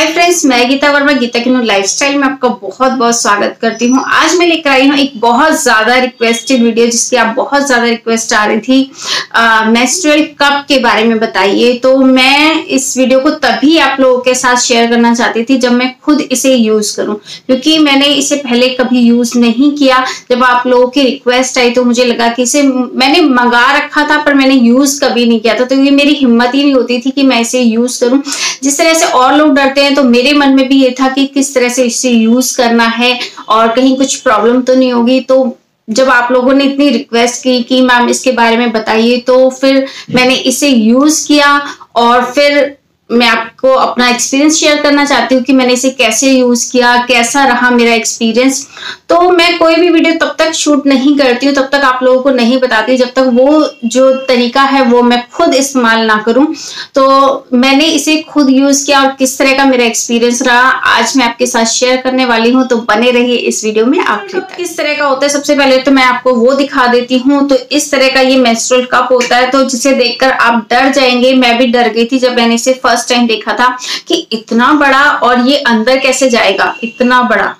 हाय friends मैं गीता वर्मा, गीता की lifestyle में आपका बहुत बहुत स्वागत करती हूँ। आज मैं लेकर आई हूँ एक बहुत ज़्यादा रिक्वेस्टेड वीडियो जिसकी आप बहुत ज़्यादा रिक्वेस्ट आ रही थी। मेस्ट्रुअल कप के बारे में बताइए। तो मैं इस वीडियो को तभी आप लोगों के साथ शेयर करना चाहती थी जब मैं खुद इसे यूज़ करूँ। क्योंकि मैंने इसे पहले कभी यूज़ नहीं किया। जब आप लोगों की रिक्वेस्ट आई तो मुझे लगा कि इसे मैंने मंगा रखा था पर मैंने यूज़ कभी नहीं किया था। तो ये मेरी हिम्मत ही नहीं होती थी कि मैं इसे यूज़ करूँ। जिस तरह से और लोग डरते हैं तो मेरे मन में भी ये था कि किस तरह से इसे यूज़ करना है और कहीं कुछ प्रॉब्लम तो नहीं होगी। तो जब आप लोगों ने इतनी रिक्वेस्ट की कि, मैम, इसके बारे में बताइए तो फिर मैंने इसे यूज़ किया और फिर मैं आपको अपना एक्सपीरियंस शेयर करना चाहती हूँ कि मैंने इसे कैसे यूज़ किया कैसा रहा मेरा एक्सपीरियंस तो मैं कोई भी वीडियो तब तक शूट नहीं करती हूँ तब तक आप लोगों को नहीं बताती जब तक वो जो तरीका है वो मैं खुद इस्तेमाल ना करूँ। तो मैंने इसे खुद यूज़ किया और किस तरह का मेरा एक्सपीरियंस रहा आज मैं आपके साथ शेयर करने वाली हूँ। तो बने रहिए इस वीडियो में आखिर तक। किस तरह का होता है? सबसे पहले तो मैं आपको वो दिखा देती हूँ। तो इस तरह का ये मेस्ट्रल कप होता है तो जिसे देखकर आप डर जाएँगे। मैं भी डर गई थी जब मैंने इसे फ़र्स्ट फ़र्स्ट टाइम देखा था कि इतना बड़ा और ये अंदर कैसे जाएगा? इतना बड़ा।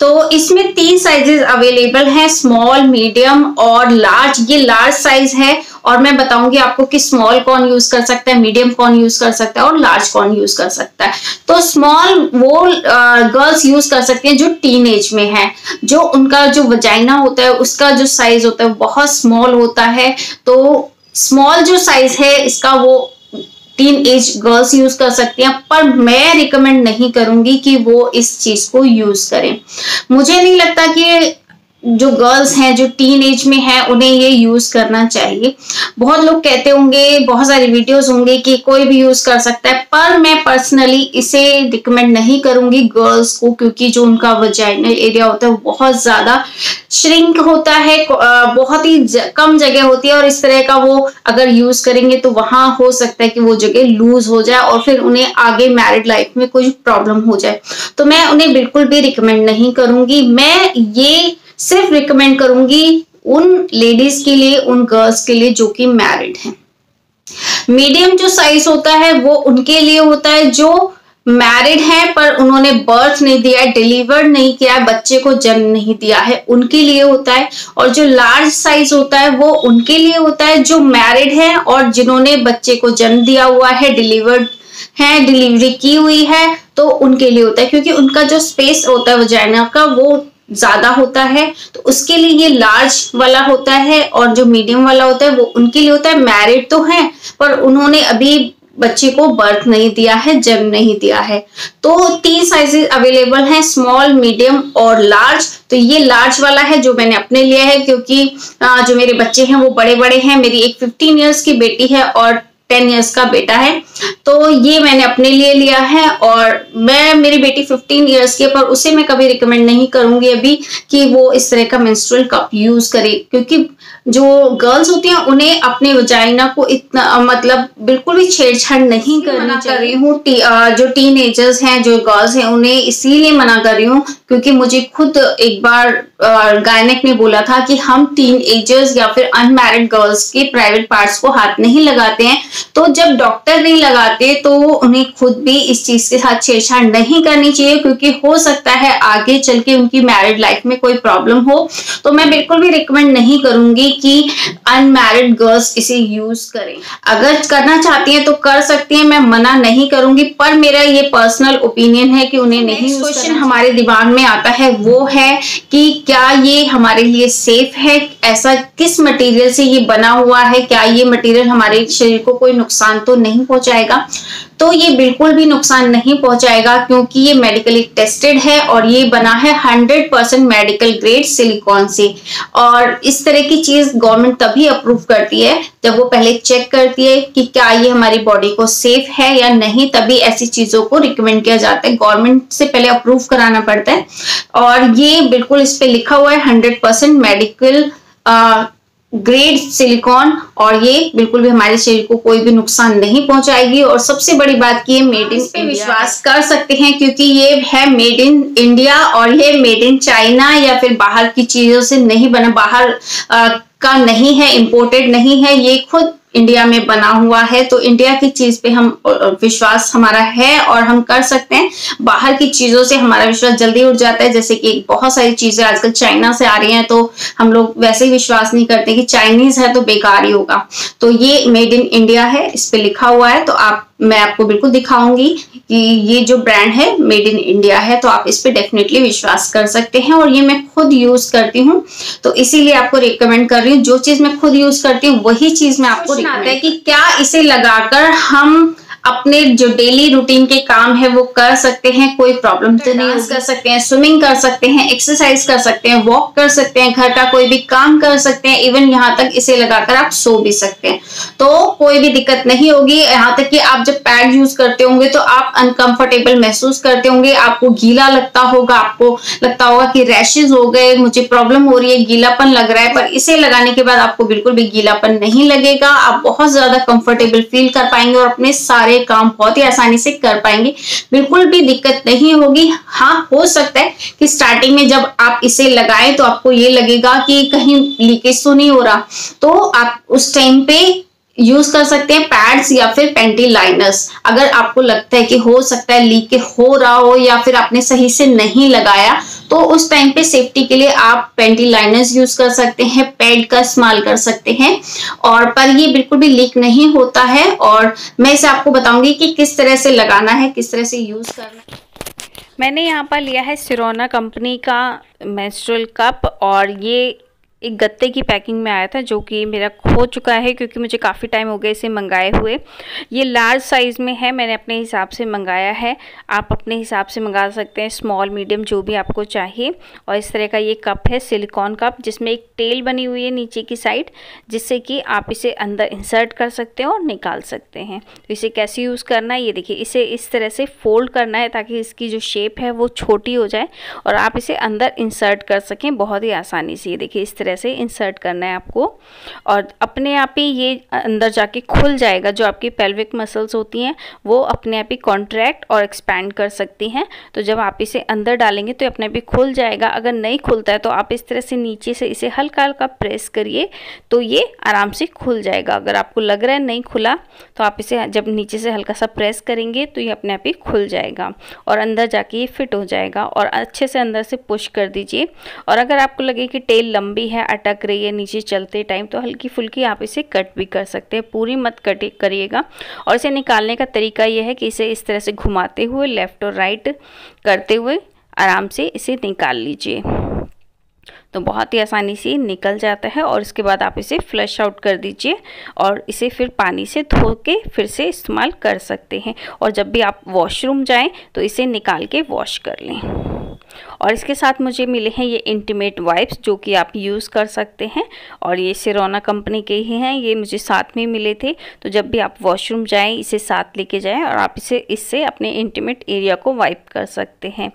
तो इसमें तीन साइजेस अवेलेबल हैं स्मॉल मीडियम और लार्ज ये लार्ज साइज़ है और मैं बताऊँगी आपको कि स्मॉल कौन यूज़ कर सकता है मीडियम कौन यूज़ कर सकता है और लार्ज कौन यूज़ कर सकता है। तो स्मॉल वो गर्ल्स यूज़ कर सकती हैं जो टीन एज में है, जो उनका जो वजाइना होता है, उसका जो साइज़ होता है, बहुत स्मॉल होता है। तो स्मॉल जो साइज़ है, इसका वो टीन एज गर्ल्स यूज़ कर सकती हैं पर मैं रिकमेंड नहीं करूँगी कि वो इस चीज़ को यूज़ करें मुझे नहीं लगता कि जो गर्ल्स हैं, जो टीन एज में हैं, उन्हें ये यूज़ करना चाहिए। बहुत लोग कहते होंगे, बहुत सारे वीडियोस होंगे कि कोई भी यूज़ कर सकता है, पर मैं पर्सनली इसे रिकमेंड नहीं करूँगी गर्ल्स को, क्योंकि जो उनका वजाइनल एरिया होता है बहुत ज़्यादा श्रिंक होता है बहुत ही कम जगह होती है, और इस तरह का वो अगर यूज़ करेंगे तो वहाँ हो सकता है कि वो जगह लूज हो जाए, और फिर उन्हें आगे मैरिड लाइफ में कोई प्रॉब्लम हो जाए। तो मैं उन्हें बिल्कुल भी रिकमेंड नहीं करूँगी। मैं ये सिर्फ़ रिकमेंड करूँगी उन लेडीज़ के लिए, उन गर्ल्स के लिए जो कि मैरिड हैं। मीडियम जो साइज़ होता है, वो उनके लिए होता है जो मैरिड है, पर उन्होंने बर्थ नहीं दिया है डिलीवर नहीं किया है बच्चे को जन्म नहीं दिया है, उनके लिए होता है। और जो लार्ज साइज़ होता है, वो उनके लिए होता है जो मैरिड है और जिन्होंने बच्चे को जन्म दिया हुआ है डिलीवर्ड है डिलीवरी की हुई है तो उनके लिए होता है। क्योंकि उनका जो स्पेस होता है वजाइना का, वो ज़्यादा होता है तो उसके लिए ये लार्ज वाला होता है और जो मीडियम वाला होता है, वो उनके लिए होता है। मैरिड तो है, पर उन्होंने अभी बच्चे को बर्थ नहीं दिया है, जन्म नहीं दिया है। तो तीन साइजेस अवेलेबल हैं स्मॉल मीडियम और लार्ज तो ये लार्ज वाला है जो मैंने अपने लिया है, क्योंकि जो मेरे बच्चे हैं, वो बड़े बड़े हैं। मेरी एक 15 इयर्स की बेटी है और टेन ईयर्स का बेटा है। तो ये मैंने अपने लिए लिया है और मैं, मेरी बेटी फिफ्टीन ईयर्स की है, पर उसे मैं कभी रिकमेंड नहीं करूँगी अभी कि वो इस तरह का मेंस्ट्रुअल कप यूज़ करे, क्योंकि जो गर्ल्स होती हैं उन्हें अपने वजाइना को इतना मतलब बिल्कुल भी छेड़छाड़ नहीं करना कर रही हूँ? टी, जो टीन एजर्स हैं जो गर्ल्स हैं उन्हें इसीलिए मना कर रही हूँ क्योंकि मुझे खुद एक बार गायनिक ने बोला था कि हम टीन एजर्स या फिर अनमैरिड गर्ल्स के प्राइवेट पार्ट्स को हाथ नहीं लगाते हैं। तो जब डॉक्टर नहीं लगाते तो उन्हें खुद भी इस चीज़ के साथ छेड़छाड़ नहीं करनी चाहिए क्योंकि हो सकता है आगे चल के उनकी मैरिड लाइफ में कोई प्रॉब्लम हो। तो मैं बिल्कुल भी रिकमेंड नहीं करूँगी कि अनमैरिड गर्ल्स इसे यूज़ करें। अगर करना चाहती हैं तो कर सकती हैं मैं मना नहीं करूँगी पर मेरा ये पर्सनल ओपिनियन है कि उन्हें नहीं क्वेश्चन हमारे दिमाग में आता है वो है कि क्या ये हमारे लिए सेफ़ है? ऐसा किस मटेरियल से ये बना हुआ है? क्या ये मटेरियल हमारे शरीर को कोई नुकसान तो नहीं पहुंचाएगा? तो ये बिल्कुल भी नुकसान नहीं पहुंचाएगा क्योंकि ये मेडिकली टेस्टेड है और ये बना है 100 परसेंट मेडिकल ग्रेड सिलिकॉन से। और इस तरह की चीज़ गवर्नमेंट तभी अप्रूव करती है जब वो पहले चेक करती है कि क्या ये हमारी बॉडी को सेफ़ है या नहीं तभी ऐसी चीज़ों को रिकमेंड किया जाता है। गवर्नमेंट से पहले अप्रूव कराना पड़ता है। और ये बिल्कुल इस पे लिखा हुआ है hundred percent medical grade silicone और ये बिल्कुल भी हमारे शरीर को कोई भी नुकसान नहीं पहुंचाएगी। और सबसे बड़ी बात की मेड इन पे विश्वास कर सकते हैं क्योंकि ये है मेड इन इंडिया और ये मेड इन चाइना या फिर बाहर की चीज़ों से नहीं बना बाहर आ, का नहीं है इम्पोर्टेड नहीं है ये खुद इंडिया में बना हुआ है तो इंडिया की चीज़ पे हम विश्वास हमारा है और हम कर सकते हैं। बाहर की चीज़ों से हमारा विश्वास जल्दी उठ जाता है, जैसे कि बहुत सारी चीज़ें आजकल चाइना से आ रही हैं तो हम लोग वैसे ही विश्वास नहीं करते कि चाइनीज़ है तो बेकार ही होगा। तो ये मेड इन इंडिया है, इस पे लिखा हुआ है तो आप, मैं आपको बिल्कुल दिखाऊँगी कि ये जो ब्रांड है मेड इन इंडिया है तो आप इस पे डेफिनेटली विश्वास कर सकते हैं और ये मैं खुद यूज़ करती हूँ। तो इसीलिए आपको रिकमेंड कर रही हूँ, जो चीज़ मैं खुद यूज़ करती हूँ, वही चीज़ मैं आपको रिकमेंड है कि क्या इसे लगाकर हम अपने जो डेली रूटीन के काम है वो कर सकते हैं कोई प्रॉब्लम तो नहीं कर सकते हैं स्विमिंग कर सकते हैं एक्सरसाइज कर सकते हैं वॉक कर सकते हैं घर का कोई भी काम कर सकते हैं इवन यहाँ तक इसे लगाकर आप सो भी सकते हैं। तो कोई भी दिक्कत नहीं होगी यहाँ तक कि आप जब पैड यूज़ करते होंगे तो आप अनकंफर्टेबल महसूस करते होंगे आपको गीला लगता होगा आपको लगता होगा कि रैशेज हो गए मुझे प्रॉब्लम हो रही है गीलापन लग रहा है पर इसे लगाने के बाद आपको बिल्कुल भी गीलापन नहीं लगेगा आप बहुत ज़्यादा कंफर्टेबल फील कर पाएँगे और अपने सारे सारे काम बहुत ही आसानी से कर पाएँगे। बिल्कुल भी दिक्कत नहीं होगी। हाँ हो सकता है कि स्टार्टिंग में जब आप इसे लगाएँ तो आपको ये लगेगा कि कहीं लीकेज तो नहीं हो रहा। तो आप उस टाइम पे यूज़ कर सकते हैं पैड्स या फिर पेंटी लाइनर्स अगर आपको लगता है कि हो सकता है लीक हो रहा हो या फिर आपने सही से नहीं लगाया तो उस टाइम पे सेफ्टी के लिए आप पेंटी लाइनर्स यूज़ कर सकते हैं पैड का इस्तेमाल कर सकते हैं। और पर ये बिल्कुल भी लीक नहीं होता है और मैं इसे आपको बताऊँगी कि किस तरह से लगाना है, किस तरह से यूज़ करना है। मैंने यहाँ पर लिया है सिरोना कंपनी का मेस्ट्रल कप और ये एक गत्ते की पैकिंग में आया था, जो कि मेरा खो चुका है, क्योंकि मुझे काफ़ी टाइम हो गया इसे मंगाए हुए। ये लार्ज साइज़ में है, मैंने अपने हिसाब से मंगाया है। आप अपने हिसाब से मंगा सकते हैं स्मॉल मीडियम जो भी आपको चाहिए। और इस तरह का ये कप है सिलिकॉन कप जिसमें एक टेल बनी हुई है नीचे की साइड जिससे कि आप इसे अंदर इंसर्ट कर सकते हैं और निकाल सकते हैं। तो इसे कैसे यूज़ करना है, ये देखिए, इसे इस तरह से फोल्ड करना है, ताकि इसकी जो शेप है, वो छोटी हो जाए और आप इसे अंदर इंसर्ट कर सकें, बहुत ही आसानी से। ये देखिए, इस तरह से इंसर्ट करना है आपको। और अपने आप ही ये अंदर जाके खुल जाएगा, जो आपकी पेल्विक मसल्स होती हैं, वो अपने आप ही कॉन्ट्रैक्ट और एक्सपैंड कर सकती हैं। तो जब आप इसे अंदर डालेंगे तो अपने आप ही खुल जाएगा। अगर नहीं खुलता है तो आप इस तरह से नीचे से इसे हल्का हल्का प्रेस करिए तो ये आराम से खुल जाएगा। अगर आपको लग रहा है नहीं खुला तो आप इसे जब नीचे से हल्का सा प्रेस करेंगे तो ये अपने आप ही खुल जाएगा और अंदर जाके ये फिट हो जाएगा। और अच्छे से अंदर से पुश कर दीजिए। और अगर आपको लगे कि टेल लंबी है अटक रही है नीचे चलते टाइम तो हल्की फुल्की आप इसे कट भी कर सकते हैं। पूरी मत कट करिएगा। और इसे निकालने का तरीका यह है कि इसे इस तरह से घुमाते हुए लेफ़्ट और राइट करते हुए आराम से इसे निकाल लीजिए। तो बहुत ही आसानी से निकल जाता है और इसके बाद आप इसे फ्लश आउट कर दीजिए और इसे फिर पानी से धो के फिर से इस्तेमाल कर सकते हैं। और जब भी आप वॉशरूम जाएँ तो इसे निकाल के वॉश कर लें। और इसके साथ मुझे मिले हैं ये इंटीमेट वाइप्स जो कि आप यूज़ कर सकते हैं। और ये सिरोना कंपनी के ही हैं ये मुझे साथ में मिले थे। तो जब भी आप वॉशरूम जाएँ इसे साथ लेके जाएँ और आप इसे इससे अपने इंटीमेट एरिया को वाइप कर सकते हैं।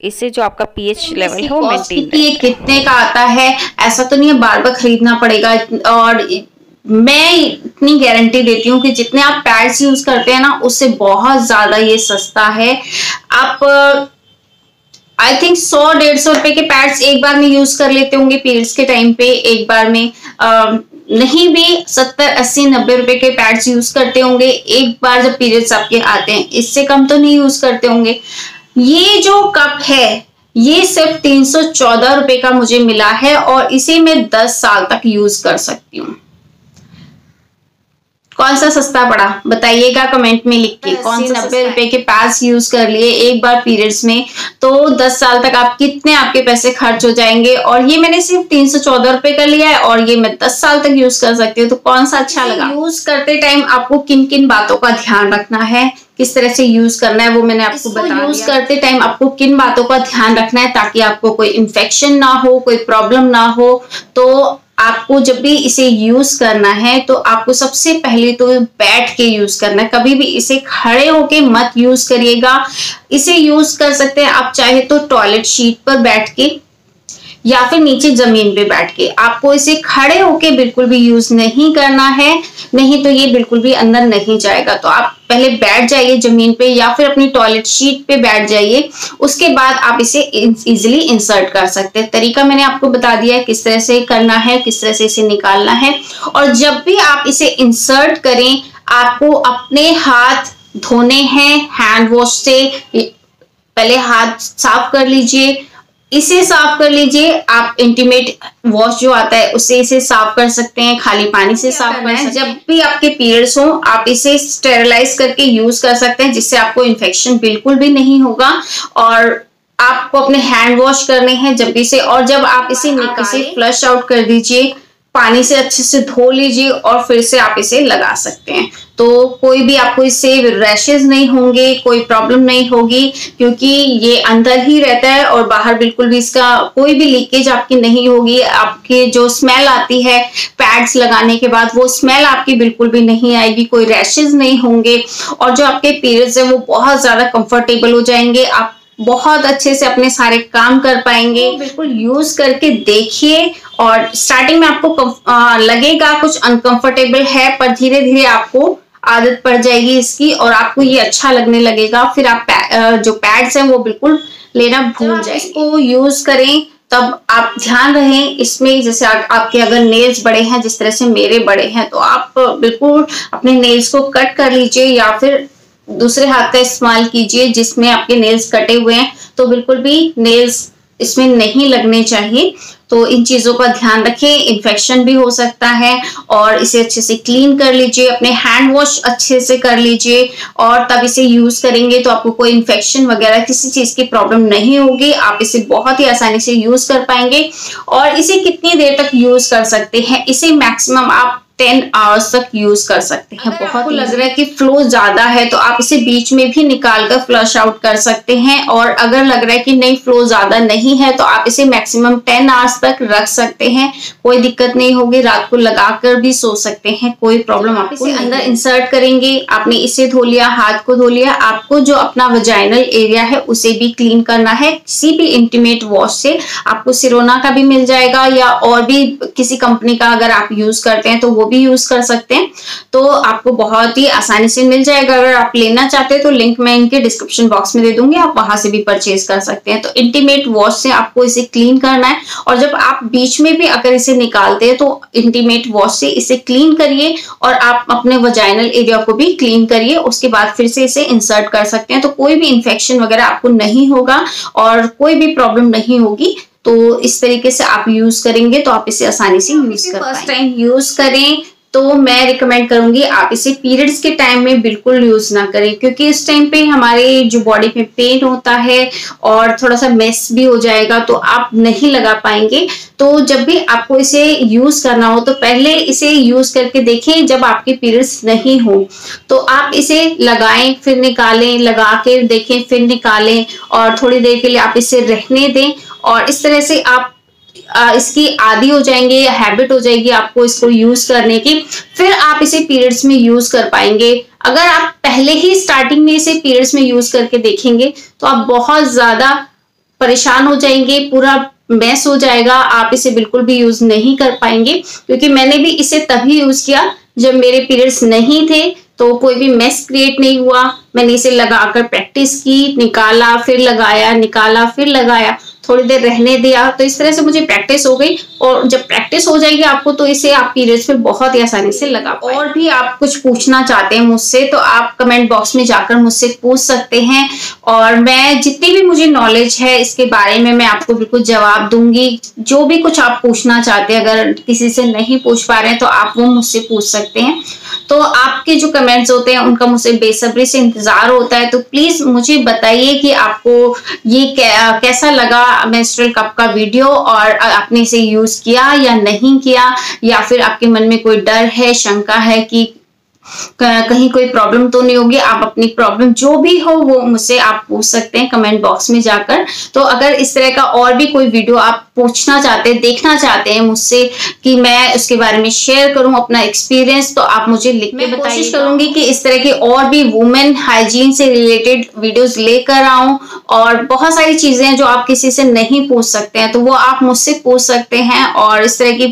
इससे जो आपका पीएच लेवल है वो मेंटेन कितने का आता है? ऐसा तो नहीं है बार बार खरीदना पड़ेगा। और मैं इतनी गारंटी देती हूँ कि जितने आप पैड्स यूज़ करते हैं ना उससे बहुत ज़्यादा ये सस्ता है। आप आई थिंक सौ डेढ़ सौ रुपए के पैड्स एक बार में यूज़ कर लेते होंगे पीरियड्स के टाइम पे एक बार में। आ, नहीं भी सत्तर अस्सी नब्बे रुपए के पैड्स यूज़ करते होंगे एक बार जब पीरियड्स आपके आते हैं इससे कम तो नहीं यूज़ करते होंगे। ये जो कप है ये सिर्फ़ तीन सौ चौदह रुपए का मुझे मिला है और इसे मैं दस साल तक यूज़ कर सकती हूँ। कौन सा सस्ता पड़ा? बताइएगा कमेंट में लिख के। कौन सी नब्बे रुपए के पास यूज़ कर लिए एक बार पीरियड्स में तो दस साल तक आप कितने आपके पैसे खर्च हो जाएँगे? और ये मैंने सिर्फ़ तीन सौ चौदह रुपए का लिया है और ये मैं दस साल तक यूज़ कर सकती हूँ। तो कौन सा अच्छा लगा? यूज़ करते टाइम आपको किन किन बातों का ध्यान रखना है? किस तरह से यूज़ करना है वो मैंने आपको बताया यूज़ करते टाइम आपको किन बातों का ध्यान रखना है ताकि आपको कोई इन्फेक्शन ना हो कोई प्रॉब्लम ना हो? तो आपको जब भी इसे यूज़ करना है तो आपको सबसे पहले तो बैठ के यूज़ करना है। कभी भी इसे खड़े होके मत यूज़ करिएगा। इसे यूज़ कर सकते हैं आप, चाहे तो टॉयलेट शीट पर बैठ के। या फिर नीचे ज़मीन पे बैठ के। आपको इसे खड़े होके बिल्कुल भी यूज़ नहीं करना है, नहीं तो ये बिल्कुल भी अंदर नहीं जाएगा। तो आप पहले बैठ जाइए ज़मीन पे या फिर अपनी टॉयलेट शीट पे बैठ जाइए। उसके बाद आप इसे इजिली इंसर्ट कर सकते हैं। तरीका मैंने आपको बता दिया है किस तरह से करना है, किस तरह से इसे निकालना है। और जब भी आप इसे इंसर्ट करें, आपको अपने हाथ धोने हैं हैंड वॉश से। पहले हाथ साफ़ कर लीजिए इसे साफ़ कर लीजिए। आप इंटीमेट वॉश जो आता है उससे इसे साफ़ कर सकते हैं खाली पानी से साफ़ कर सकते हैं जब भी आपके पीरियड्स हो आप इसे स्टेरलाइज करके यूज़ कर सकते हैं जिससे आपको इन्फेक्शन बिल्कुल भी नहीं होगा। और आपको अपने हैंड वॉश करने हैं जब भी से और जब आप इसे इसे फ्लश आउट कर दीजिए। पानी से अच्छे से धो लीजिए और फिर से आप इसे लगा सकते हैं। तो कोई भी आपको इससे रैशेज नहीं होंगे, कोई प्रॉब्लम नहीं होगी, क्योंकि ये अंदर ही रहता है और बाहर बिल्कुल भी इसका कोई भी लीकेज आपकी नहीं होगी। आपके जो स्मेल आती है पैड्स लगाने के बाद, वो स्मेल आपकी बिल्कुल भी नहीं आएगी, कोई रैशेज नहीं होंगे और जो आपके पीरियड्स है, वो बहुत ज़्यादा कंफर्टेबल हो जाएँगे। आप बहुत अच्छे से अपने सारे काम कर पाएँगे। बिल्कुल यूज़ करके देखिए और स्टार्टिंग में आपको आ, लगेगा कुछ अनकंफर्टेबल है पर धीरे धीरे आपको आदत पड़ जाएगी इसकी और आपको ये अच्छा लगने लगेगा। फिर आप जो पैड्स हैं वो बिल्कुल लेना भूल जाए इसको यूज़ करें तब आप ध्यान रहें। इसमें जैसे आ, आपके अगर नेल्स बड़े हैं जिस तरह से मेरे बड़े हैं तो आप बिल्कुल अपने नेल्स को कट कर लीजिए या फिर दूसरे हाथ का इस्तेमाल कीजिए, जिसमें आपके नेल्स कटे हुए हैं। तो बिल्कुल भी नेल्स इसमें नहीं लगने चाहिए। तो इन चीज़ों का ध्यान रखें इन्फेक्शन भी हो सकता है और इसे अच्छे से क्लीन कर लीजिए, अपने हैंड वॉश अच्छे से कर लीजिए और तब इसे यूज़ करेंगे तो आपको कोई इन्फेक्शन वगैरह, किसी चीज़ की प्रॉब्लम नहीं होगी। आप इसे बहुत ही आसानी से यूज़ कर पाएँगे और इसे कितनी देर तक यूज़ कर सकते हैं, इसे मैक्सिमम आप टेन आवर्स तक यूज़ कर सकते हैं। बहुत आपको लग रहा है कि फ्लो ज़्यादा है तो आप इसे बीच में भी निकाल कर फ्लश आउट कर सकते हैं। और अगर लग रहा है कि नहीं फ्लो ज़्यादा नहीं है तो आप इसे मैक्सिमम टेन आवर्स तक रख सकते हैं। कोई दिक्कत नहीं होगी रात को लगाकर भी सो सकते हैं कोई प्रॉब्लम आप इसे अंदर इंसर्ट करेंगे आपने इसे धो लिया हाथ को धो लिया आपको जो अपना वजाइनल एरिया है उसे भी क्लीन करना है। किसी भी इंटीमेट वॉश से आपको सिरोना का भी मिल जाएगा या और भी किसी कंपनी का अगर आप यूज़ करते हैं तो वो भी यूज़ कर सकते हैं तो आपको बहुत ही आसानी से मिल जाएगा। अगर आप लेना चाहते हैं तो लिंक मैं इनके डिस्क्रिप्शन बॉक्स में दे दूँगी, आप वहाँ से भी परचेज कर सकते हैं। तो इंटीमेट वॉश से आपको इसे क्लीन करना है, और जब आप बीच में भी अगर इसे निकालते हैं तो इंटीमेट वॉश से इसे क्लीन करिए, और आप अपने वजाइनल एरिया को भी क्लीन करिए, उसके बाद फिर से इसे इंसर्ट कर सकते हैं। तो कोई भी इंफेक्शन वगैरह आपको नहीं होगा, और कोई भी प्रॉब्लम नहीं होगी तो इस तरीके से आप यूज़ करेंगे तो आप इसे आसानी से यूज़ कर फ़र्स्ट टाइम यूज़ करें तो मैं रिकमेंड करूँगी आप इसे पीरियड्स के टाइम में बिल्कुल यूज़ ना करें क्योंकि इस टाइम पे हमारे जो बॉडी में पेन होता है और थोड़ा सा मेस भी हो जाएगा तो आप नहीं लगा पाएँगे। तो जब भी आपको इसे यूज़ करना हो तो पहले इसे यूज़ करके देखें जब आपके पीरियड्स नहीं हो। तो आप इसे लगाएँ फिर निकालें लगा के देखें फिर निकालें और थोड़ी देर के लिए आप इसे रहने दें और इस तरह से आप इसकी आदि हो जाएँगे या हैबिट हो जाएगी आपको इसको यूज़ करने की, फिर आप इसे पीरियड्स में यूज़ कर पाएँगे। अगर आप पहले ही स्टार्टिंग में इसे पीरियड्स में यूज़ करके देखेंगे तो आप बहुत ज़्यादा परेशान हो जाएँगे, पूरा मैस हो जाएगा, आप इसे बिल्कुल भी यूज़ नहीं कर पाएँगे। क्योंकि मैंने भी इसे तभी यूज़ किया जब मेरे पीरियड्स नहीं थे तो कोई भी मैस क्रिएट नहीं हुआ। मैंने इसे लगाकर प्रैक्टिस की, निकाला, फिर लगाया, निकाला, फिर लगाया। थोड़ी देर रहने दिया तो इस तरह से मुझे प्रैक्टिस हो गई और जब प्रैक्टिस हो जाएगी आपको तो इसे आप पीरियड्स पे बहुत ही आसानी से लगा और भी आप कुछ पूछना चाहते हैं मुझसे तो आप कमेंट बॉक्स में जाकर मुझसे पूछ सकते हैं और मैं जितनी भी मुझे नॉलेज है, इसके बारे में मैं आपको बिल्कुल जवाब दूँगी। जो भी कुछ आप पूछना चाहते हैं, अगर किसी से नहीं पूछ पा रहे हैं तो आप वो मुझसे पूछ सकते हैं। तो आपके जो कमेंट्स होते हैं, उनका मुझसे बेसब्री से इंतज़ार होता है तो प्लीज़ मुझे बताइए कि आपको ये कैसा लगा मेस्ट्रल कप का वीडियो और आपने इसे यूज़ किया या नहीं किया? या फिर आपके मन में कोई डर है, शंका है कि कहीं कोई प्रॉब्लम तो नहीं होगी? आप अपनी प्रॉब्लम जो भी हो, वो मुझसे आप पूछ सकते हैं कमेंट बॉक्स में जाकर। तो अगर इस तरह का और भी कोई वीडियो आप पूछना चाहते हैं देखना चाहते हैं मुझसे कि मैं उसके बारे में शेयर करूँ अपना एक्सपीरियंस तो आप मुझे लिख के कोशिश करूँगी कि इस तरह की और भी वुमेन हाइजीन से रिलेटेड वीडियोस लेकर आऊँ और बहुत सारी चीज़ें जो आप किसी से नहीं पूछ सकते हैं तो वो आप मुझसे पूछ सकते हैं और इस तरह की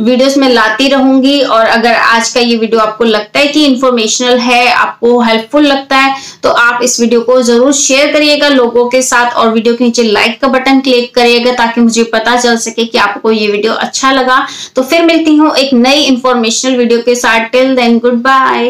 वीडियोस में लाती रहूँगी और अगर आज का ये वीडियो आपको लगता है कि इंफॉर्मेशनल है आपको हेल्पफुल लगता है तो आप इस वीडियो को ज़रूर शेयर करिएगा लोगों के साथ और वीडियो के नीचे लाइक का बटन क्लिक करिएगा ताकि मुझे पता चल सके कि आपको ये वीडियो अच्छा लगा। तो फिर मिलती हूँ एक नई इंफॉर्मेशनल वीडियो के साथ। Till then good bye